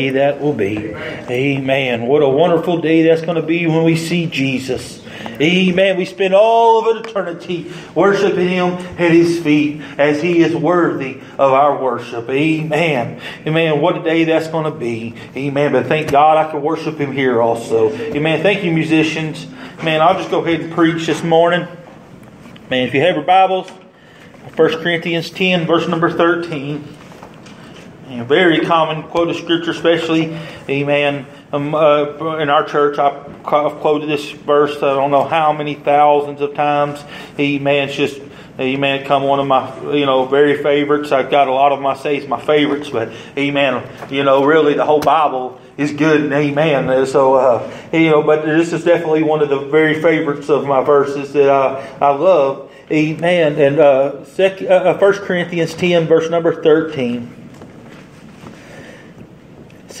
day that will be. Amen. What a wonderful day that's going to be when we see Jesus. Amen. We spend all of eternity worshiping Him at His feet as He is worthy of our worship. Amen. Amen. What a day that's going to be. Amen. But thank God I can worship Him here also. Amen. Thank you, musicians. Man, I'll just go ahead and preach this morning. Man, if you have your Bibles, 1 Corinthians 10, verse number 13. A very common quote of scripture, especially, amen. Um, uh, in our church, I've, quoted this verse I don't know how many thousands of times. Amen. It's just Amen. Come one of my, you know, very favorites. I've got a lot of say it's my favorites, but Amen. You know, really the whole Bible is good and Amen. So, uh, you know, but this is definitely one of the very favorites of my verses that I, I love. Amen. And uh, sec, uh, 1 uh, Corinthians 10, verse number 13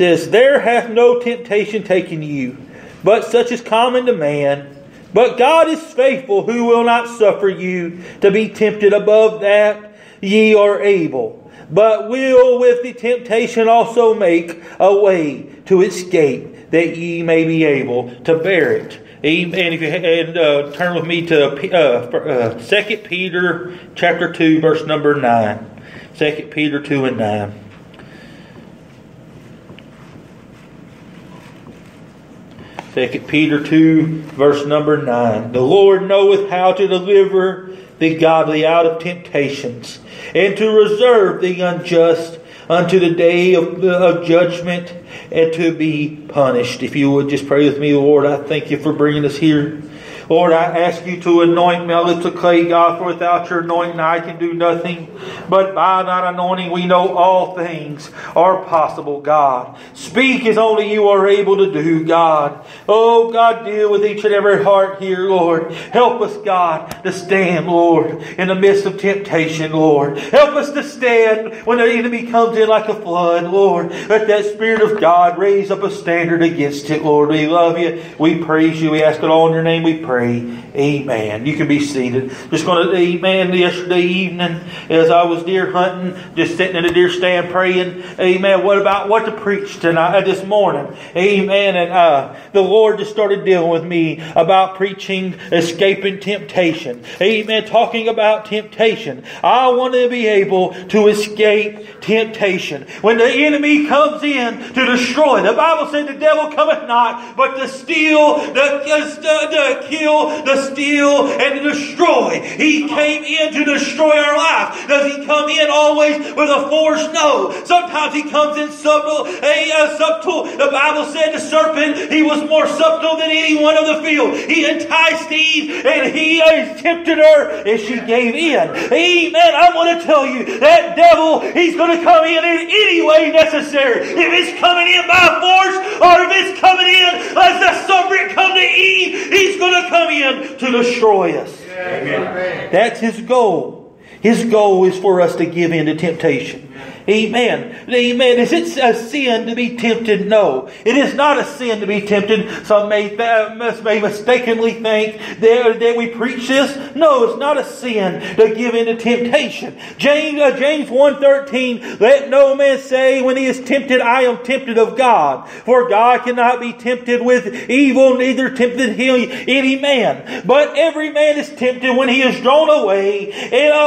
says, There hath no temptation taken you, but such is common to man. But God is faithful, who will not suffer you to be tempted above that ye are able, but will with the temptation also make a way to escape, that ye may be able to bear it. And if you and uh, turn with me to uh, uh, 2 Peter chapter 2, verse number 9. 2 Peter 2 and 9. 2 Peter 2, verse number 9. The Lord knoweth how to deliver the godly out of temptations, and to reserve the unjust unto the day of, of judgment, and to be punished. If you would just pray with me, Lord, I thank you for bringing us here. Lord, I ask you to anoint of clay, God, for without your anointing I can do nothing. But by that anointing we know all things are possible, God. Speak as only you are able to do, God. Oh, God, deal with each and every heart here, Lord. Help us, God, to stand, Lord, in the midst of temptation, Lord. Help us to stand when the enemy comes in like a flood, Lord. Let that Spirit of God raise up a standard against it, Lord. We love you. We praise you. We ask it all in your name. We pray Amen. You can be seated. Just going to, amen, yesterday evening as I was deer hunting, just sitting in a deer stand praying, amen, what about what to preach tonight, uh, this morning? Amen. And uh, the Lord just started dealing with me about preaching escaping temptation. Amen. Talking about temptation. I want to be able to escape temptation. When the enemy comes in to destroy, the Bible said the devil cometh not, but to steal, to, to kill, kill, to steal, and to destroy. He came in to destroy our life. Does he come in always with a force? No. Sometimes he comes in subtle, a, subtle. The Bible said the serpent, he was more subtle than any one of the field. He enticed Eve and he uh, tempted her and she gave in. Amen. I want to tell you that devil, he's going to come in in any way necessary. If it's coming in by force or if it's coming in as the serpent come to Eve, he's going to come in to destroy us. Amen. That's his goal. His goal is for us to give in to temptation. Amen. Amen. Is it a sin to be tempted? No. It is not a sin to be tempted. Some may, th- may mistakenly think that, that we preach this. No, it's not a sin to give in to temptation. James, uh, James 1.13, let no man say when he is tempted, I am tempted of God. For God cannot be tempted with evil, neither tempted him any man. But every man is tempted when he is drawn away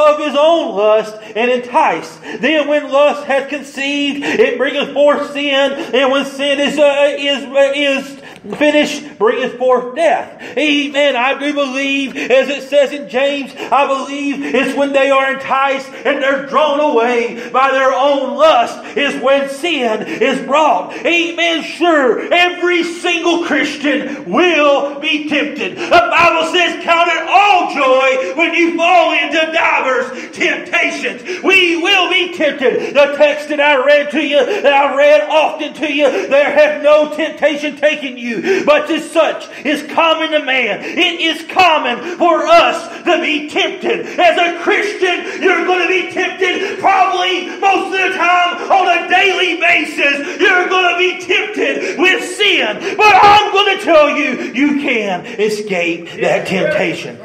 of his own lust and enticed. Then when lust lust hath conceived, it bringeth forth sin, and when sin is uh, is uh, is finished, bringeth forth death. Amen. I do believe, as it says in James, I believe it's when they are enticed and they're drawn away by their own lust is when sin is brought. Amen. Sure, every single Christian will be tempted. The Bible says, count it all joy when you fall into divers temptations. We be tempted. The text that I read to you, that I read often to you, there hath no temptation taken you but to such is common to man. It is common for us to be tempted. As a Christian, you're going to be tempted probably most of the time on a daily basis. You're going to be tempted with sin. But I'm going to tell you, you can escape that temptation.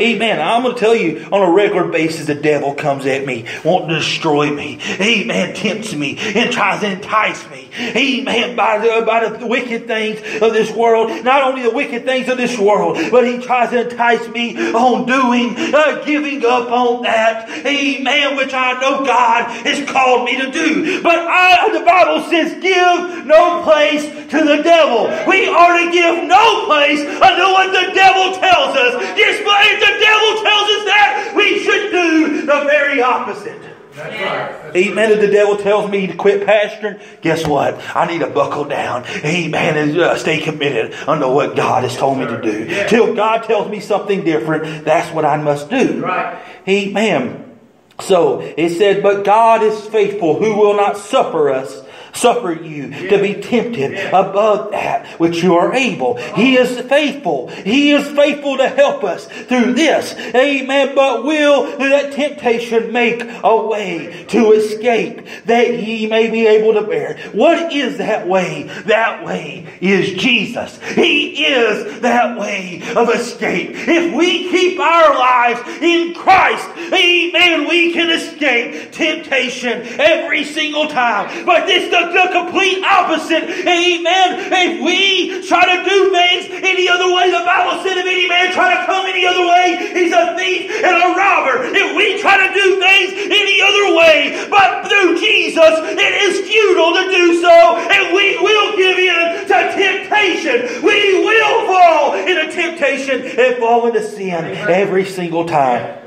Amen. I'm going to tell you on a regular basis, the devil comes at me, wanting to destroy me. Amen. Tempts me and tries to entice me. Amen. By the, by the wicked things of this world. Not only the wicked things of this world, but he tries to entice me on doing, uh, giving up on that. Amen. Which I know God has called me to do. But I, the Bible says, give no place to the devil. We are to give no place unto what the devil tells us. Just the devil tells us that, we should do the very opposite. That's right. Amen. If the devil tells me to quit pastoring, guess what? I need to buckle down. Amen. And uh, stay committed unto what God has told me to do. Yeah. Till God tells me something different, that's what I must do. Right. Amen. So it said, but God is faithful, who will not suffer us suffer you to be tempted above that which you are able. He is faithful. He is faithful to help us through this. Amen. But will that temptation make a way to escape that ye may be able to bear? What is that way? That way is Jesus. He is that way of escape. If we keep our lives in Christ, amen, we can escape temptation every single time. But this the the complete opposite. Amen. If we try to do things any other way, the Bible said if any man try to come any other way, he's a thief and a robber. If we try to do things any other way, but through Jesus, it is futile to do so, and we will give in to temptation. We will fall into temptation and fall into sin every single time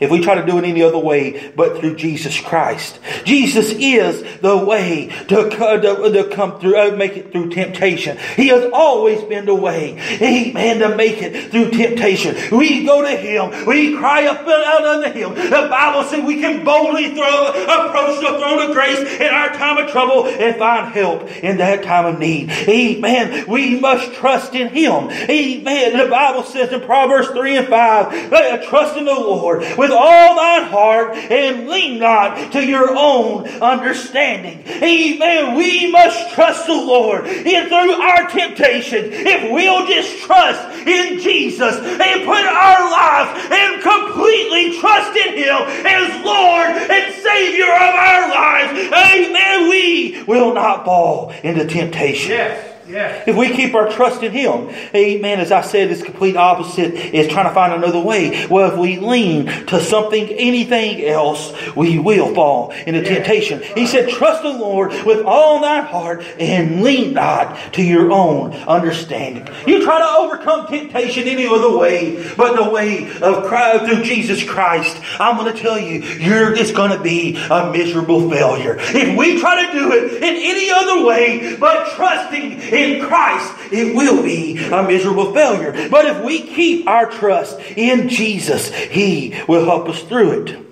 if we try to do it any other way but through Jesus Christ. Jesus is the way to, to, to come through, uh, make it through temptation. He has always been the way, amen, to make it through temptation. We go to Him, we cry up out unto Him. The Bible says we can boldly throw, approach the throne of grace in our time of trouble and find help in that time of need. Amen. We must trust in Him. Amen. The Bible says in Proverbs 3 and 5, trust in the Lord with with all thine heart and lean not to your own understanding. Amen. We must trust the Lord in through our temptation. If we'll just trust in Jesus and put our lives and completely trust in Him as Lord and Savior of our lives, amen, we will not fall into temptation. Yes. If we keep our trust in Him, amen, as I said, it's complete opposite is trying to find another way. Well, if we lean to something, anything else, we will fall into temptation. He said, trust the Lord with all thy heart and lean not to your own understanding. You try to overcome temptation any other way but the way of Christ, through Jesus Christ. I'm going to tell you, you're, just going to be a miserable failure. If we try to do it in any other way but trusting in Christ, it will be a miserable failure. But if we keep our trust in Jesus, He will help us through it.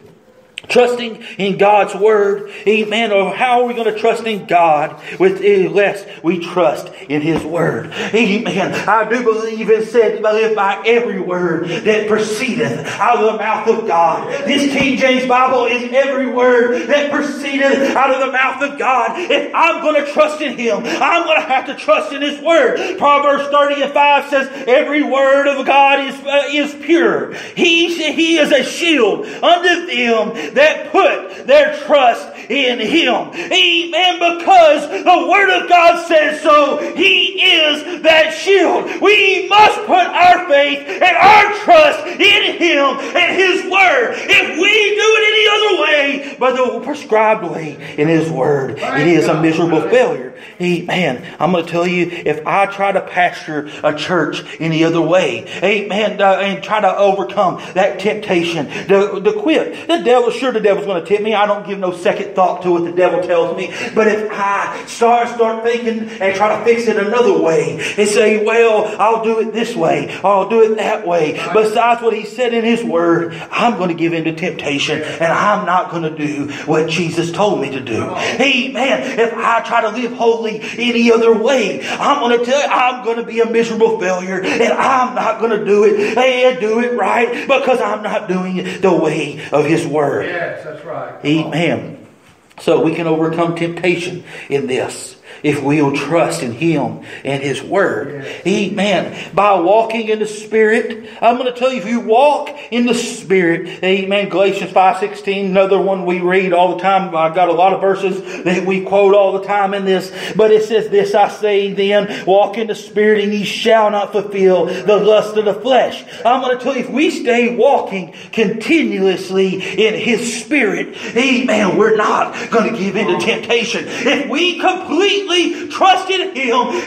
Trusting in God's Word. Amen. Or how are we going to trust in God with unless we trust in His Word? Amen. I do believe it said, live by every word that proceedeth out of the mouth of God. This King James Bible is every word that proceedeth out of the mouth of God. If I'm going to trust in Him, I'm going to have to trust in His Word. Proverbs 30 and 5 says, every word of God is, uh, is pure. He, he is a shield unto them that put their trust in Him. Amen. Because the Word of God says so. He is that shield. We must put our faith and our trust in Him and His Word. If we do it any other way but the prescribed way in His Word, it is a miserable failure. Amen. I'm going to tell you, if I try to pastor a church any other way, amen, uh, and try to overcome that temptation to, to quit, the devil, sure the devil's going to tempt me. I don't give no second thought to what the devil tells me. But if I start, start thinking and try to fix it another way and say, well, I'll do it this way, I'll do it that way, besides what he said in his word, I'm going to give in to temptation and I'm not going to do what Jesus told me to do. Hey, man, If I try to live holy any other way, I'm going to tell you, I'm going to be a miserable failure and I'm not going to do it and do it right because I'm not doing it the way of his word. Yes, that's right. Amen. So we can overcome temptation in this. If we'll trust in Him and His Word. Amen. By walking in the Spirit, I'm going to tell you, if you walk in the Spirit, Amen. Galatians 5.16, another one we read all the time. I've got a lot of verses that we quote all the time in this, but it says this, I say then, walk in the Spirit and ye shall not fulfill the lust of the flesh. I'm going to tell you, if we stay walking continuously in His Spirit, Amen, we're not going to give in to temptation. If we completely completely trust Him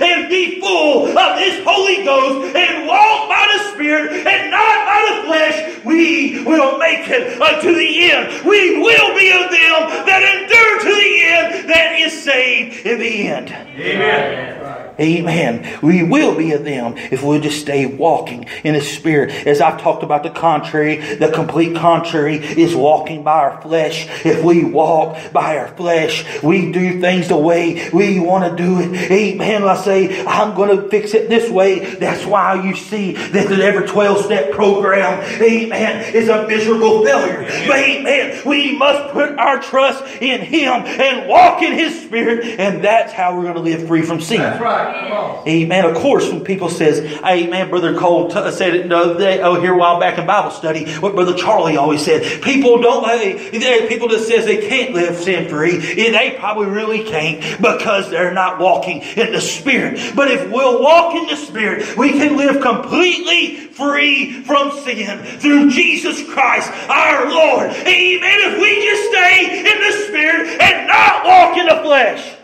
and be full of His Holy Ghost and walk by the Spirit and not by the flesh, we will make it unto the end. We will be of them that endure to the end that is saved in the end. Amen. Amen. We will be of them if we'll just stay walking in the Spirit. As I've talked about the contrary, the complete contrary is walking by our flesh. If we walk by our flesh, we do things the way we want to do it. Amen. I say, I'm going to fix it this way. That's why you see that the every 12 step program, amen, is a miserable failure. But amen, we must put our trust in Him and walk in His Spirit, and that's how we're going to live free from sin. That's right. Amen. Of course, when people says, "Amen," Brother Cole t- said it the other day. Oh, here a while back in Bible study, what Brother Charlie always said: people don't. Hey, people that says they can't live sin free, they probably really can't because they're not walking in the Spirit. But if we'll walk in the Spirit, we can live completely free from sin through Jesus Christ, our Lord. Amen. If we just stay in the Spirit and not walk in the flesh.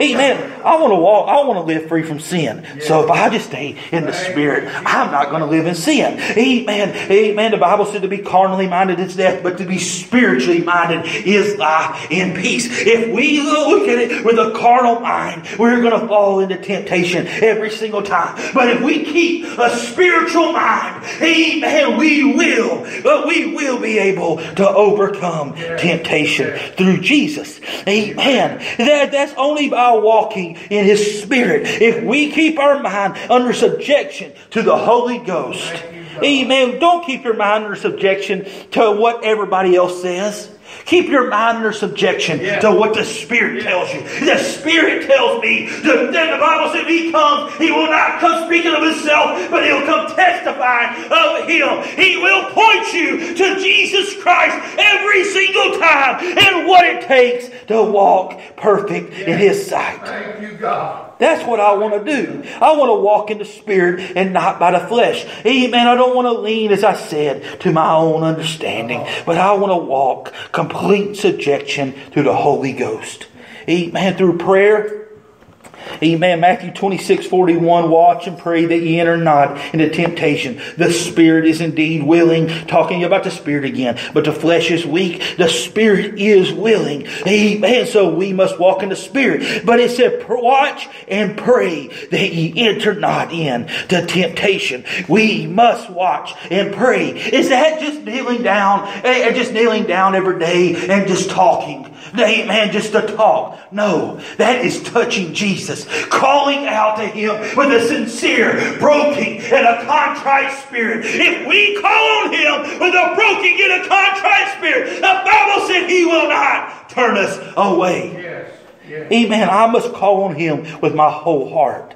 Amen. I want to walk, I want to live free from sin. So if I just stay in the Spirit, I'm not going to live in sin. Amen. Amen. The Bible said to be carnally minded is death, but to be spiritually minded is life and peace. If we look at it with a carnal mind, we're going to fall into temptation every single time. But if we keep a spiritual mind, amen, we will, but we will be able to overcome temptation through Jesus. Amen. That, that's only by walking in His Spirit. If we keep our mind under subjection to the Holy Ghost, Amen. Don't keep your mind under subjection to what everybody else says. Keep your mind under subjection yeah. to what the Spirit tells you. The Spirit tells me that the Bible says He comes, He will not come speaking of Himself, but He'll come testifying of Him. He will point you to Jesus Christ every single time and what it takes to walk perfect yeah. in His sight. Thank you, God. That's what I want to do. I want to walk in the Spirit and not by the flesh. Amen. I don't want to lean, as I said, to my own understanding, but I want to walk complete subjection to the Holy Ghost. Amen. Through prayer Amen. Matthew 26, 41. Watch and pray that ye enter not into temptation. The spirit is indeed willing. Talking about the spirit again. But the flesh is weak. The spirit is willing. Amen. So we must walk in the spirit. But it said, watch and pray that ye enter not in to temptation. We must watch and pray. Is that just kneeling down, and eh, just kneeling down every day and just talking? Amen. Just to talk. No. That is touching Jesus. Jesus, calling out to Him with a sincere, broken, and a contrite spirit. If we call on Him with a broken and a contrite spirit, the Bible said He will not turn us away. Yes. Yes. Amen. I must call on Him with my whole heart.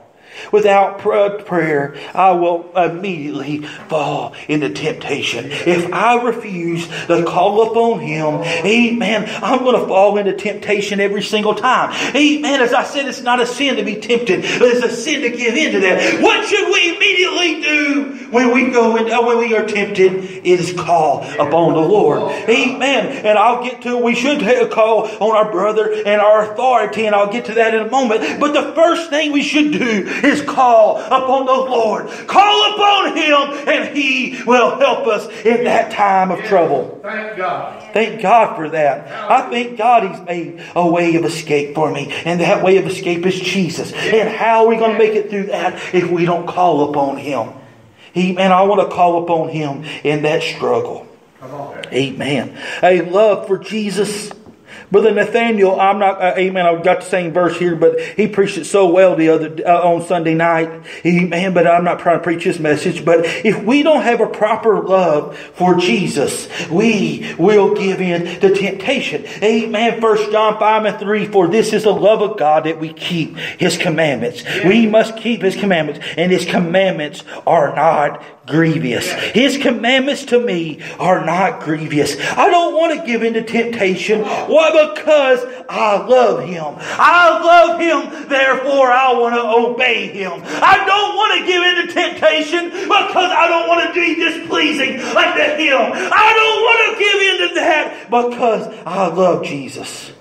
Without uh, prayer, I will immediately fall into temptation. If I refuse to call upon Him, amen, I'm going to fall into temptation every single time. Amen. As I said, it's not a sin to be tempted, but it's a sin to give in to that. What should we immediately do when we go and uh, when we are tempted? It is call upon the Lord. Amen. And I'll get to, we should call on our brother and our authority, and I'll get to that in a moment. But the first thing we should do is call upon the Lord. Call upon Him and He will help us in that time of trouble. Thank God. Thank God for that. I thank God He's made a way of escape for me. And that way of escape is Jesus. And how are we going to make it through that if we don't call upon Him? Amen. I want to call upon Him in that struggle. Amen. A love for Jesus Brother Nathaniel, I'm not, uh, amen, I've got the same verse here, but he preached it so well the other, uh, on Sunday night. Amen, but I'm not trying to preach his message, but if we don't have a proper love for Jesus, we will give in to temptation. Amen. First John 5 and 3, for this is the love of God that we keep his commandments. We must keep his commandments, and his commandments are not grievous. His commandments to me are not grievous. I don't want to give in to temptation. Why? Because I love him. I love him, therefore I want to obey him. I don't want to give in to temptation because I don't want to be displeasing unto him. I don't want to give in to that because I love Jesus.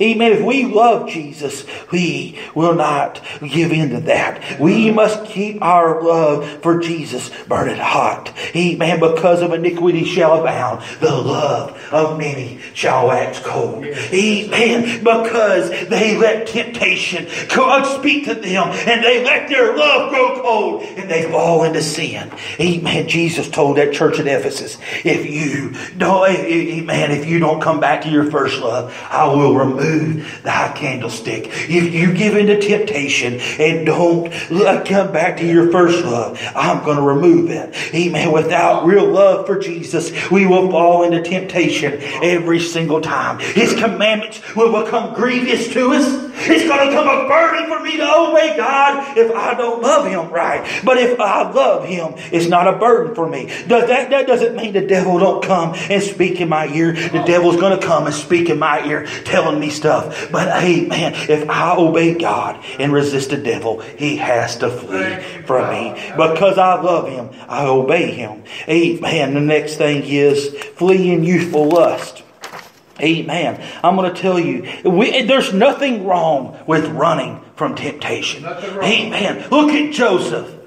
Amen. If we love Jesus, we will not give in to that. We must keep our love for Jesus burning hot. Amen. Because of iniquity shall abound, the love of many shall wax cold. Amen. Because they let temptation speak to them and they let their love grow cold and they fall into sin. Amen. Jesus told that church at Ephesus, if you don't, amen, if you don't come back to your first love, I will remove remove thy candlestick. If you give in to temptation and don't come back to your first love, I'm going to remove it. Amen. Without real love for Jesus, we will fall into temptation every single time. His commandments will become grievous to us. It's going to become a burden for me to obey God if I don't love Him right. But if I love Him, it's not a burden for me. Does that, that doesn't mean the devil don't come and speak in my ear. The devil's going to come and speak in my ear telling me stuff. But hey, man, if I obey God and resist the devil, he has to flee from me. Because I love him, I obey him. Amen. The next thing is fleeing youthful lust. Amen. I'm going to tell you, we, there's nothing wrong with running from temptation. Amen. Look at Joseph.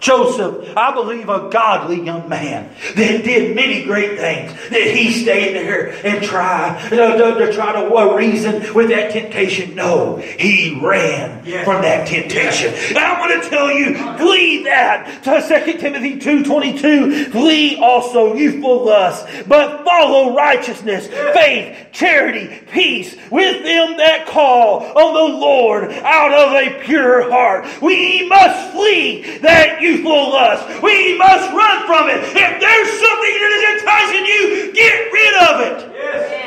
Joseph, I believe a godly young man that did many great things. That he stayed there and tried to, to, to try to reason with that temptation. No, he ran yes. from that temptation. Yes. I want to tell you, flee that. To 2 Timothy 2.22, flee also youthful lust, but follow righteousness, yes. faith, charity, peace with them that call on the Lord out of a pure heart. We must flee that youthful lust. We must run from it. If there's something that is enticing you, get rid of it. Yes.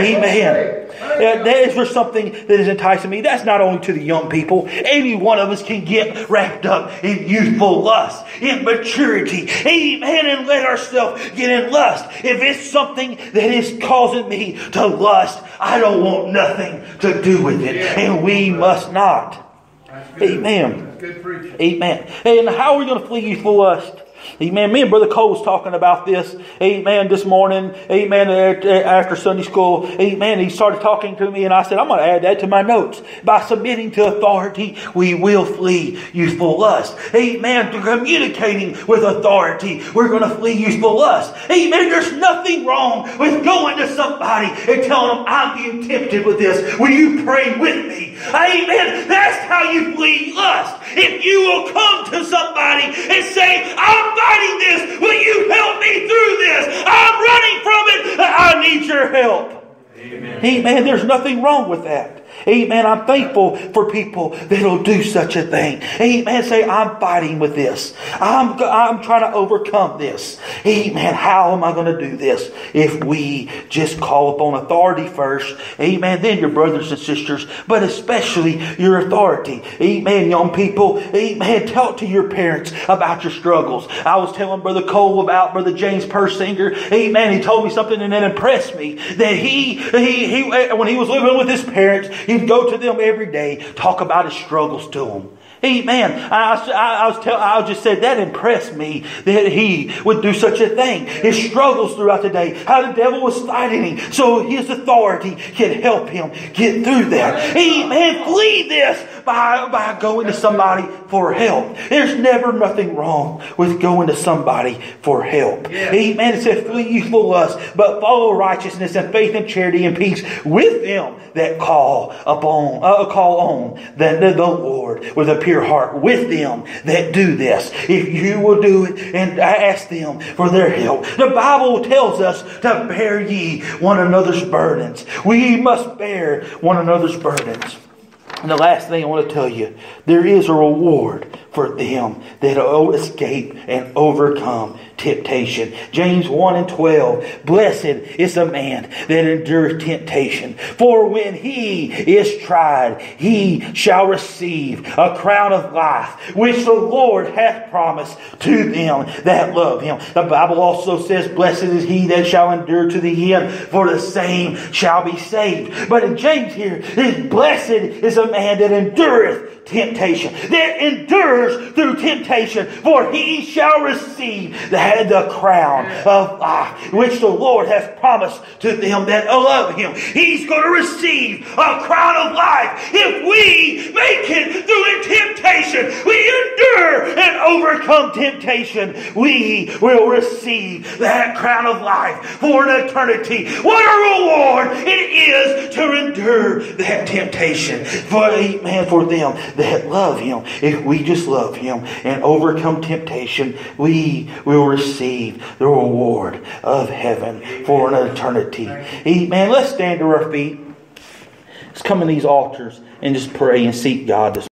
Amen. Amen. That is for something that is enticing me. That's not only to the young people. Any one of us can get wrapped up in youthful lust, in maturity. Amen. And let ourselves get in lust. If it's something that is causing me to lust, I don't want nothing to do with it. And we must not. Amen. Amen. And how are we going to flee youthful lust? Amen. Me and Brother Cole was talking about this. Amen. This morning. Amen. After Sunday school. Amen. He started talking to me and I said, I'm going to add that to my notes. By submitting to authority, we will flee youthful lust. Amen. To communicating with authority, we're going to flee youthful lust. Amen. There's nothing wrong with going to somebody and telling them, I'm being tempted with this. Will you pray with me? Amen. That's how you flee lust. If you will come to somebody and say, I'm fighting this. Will you help me through this? I'm running from it. I need your help. Amen. Amen. There's nothing wrong with that. Amen. I'm thankful for people that'll do such a thing. Amen. Say, I'm fighting with this. I'm, I'm trying to overcome this. Amen. How am I going to do this? If we just call upon authority first. Amen. Then your brothers and sisters, but especially your authority. Amen. Young people. Amen. Talk to your parents about your struggles. I was telling Brother Cole about Brother James Persinger. Amen. He told me something and that impressed me. That he, he, he, when he was living with his parents, He'd go to them every day, talk about his struggles to them. Amen. I, I, I was tell, I just said that impressed me that he would do such a thing. His struggles throughout the day, how the devil was fighting him, so his authority could help him get through that. He, Amen. Flee this by, by going to somebody for help. There's never nothing wrong with going to somebody for help. Yeah. Amen. It says, flee full lust, but follow righteousness and faith and charity and peace with them that call upon, uh, call on the, the, the Lord with a pure heart, with them that do this. If you will do it and ask them for their help. The Bible tells us to bear ye one another's burdens. We must bear one another's burdens. And the last thing I want to tell you, there is a reward for them that will escape and overcome temptation. James 1 and 12. Blessed is the man that endures temptation. For when he is tried, he shall receive a crown of life, which the Lord hath promised to them that love him. The Bible also says, Blessed is he that shall endure to the end, for the same shall be saved. But in James here, blessed is a man that endureth temptation, that endures through temptation, for he shall receive the the crown of life, which the Lord has promised to them that love him. He's going to receive a crown of life if we make it through the temptation. We endure and overcome temptation. We will receive that crown of life for an eternity. What a reward it is to endure that temptation. For man, for them that love him, if we just love him and overcome temptation, we will receive the reward of heaven for an eternity. Man, let's stand to our feet. Let's come in these altars and just pray and seek God this